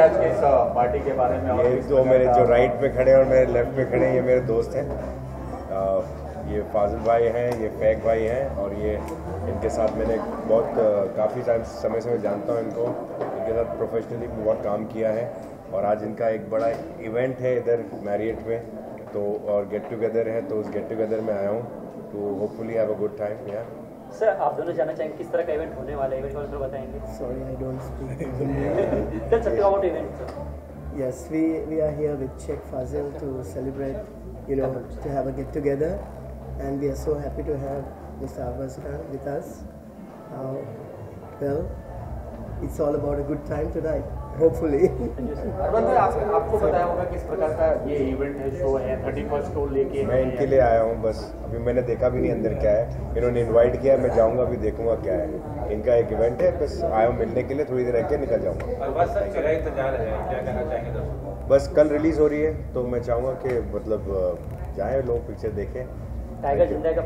आज के इस पार्टी के बारे में और ये जो मेरे जो राइट पे खड़े हैं और मेरे लेफ़्ट पे खड़े ये मेरे दोस्त हैं। ये फाजिल भाई हैं ये फैक भाई हैं और ये इनके साथ मैंने बहुत काफ़ी टाइम समय से मैं जानता हूँ इनको। इनके साथ प्रोफेशनली बहुत काम किया है और आज इनका एक बड़ा इवेंट है इधर मैरियट में। तो और गेट टुगेदर है तो उस गेट टुगेदर में आया हूँ। तो hopefully have a good time या सर आप दोनों जानना चाहेंगे किस तरह का इवेंट होने वाला है इवेंट के बताएँगे I don't speak Hindi. Tell something about event sir yes, we, we are here with Sheikh Fazil to celebrate, you know, to have a get together. And we are so happy to have Mr. Abbas Khan with us. Uh, well, it's all about a good time tonight, hopefully. Arvind आपको बताया होगा किस प्रकार का ये event है show है thirty first को लेके मैं इनके लिए आया हूँ बस। अभी मैंने देखा भी नहीं अंदर क्या है। इन्होंने इनवाइट किया मैं जाऊँगा अभी देखूँगा क्या है। इनका एक इवेंट है बस आया हूँ मिलने के लिए थोड़ी देर रह के निकल जाऊँगा। बस सर चला इंतज़ार है। क्या कहना चाहेंगे दर्शकों को? बस कल रिलीज़ हो रही है तो मैं चाहूँगा कि मतलब जाए लोग पिक्चर देखें। टाइगर ज़िंदा का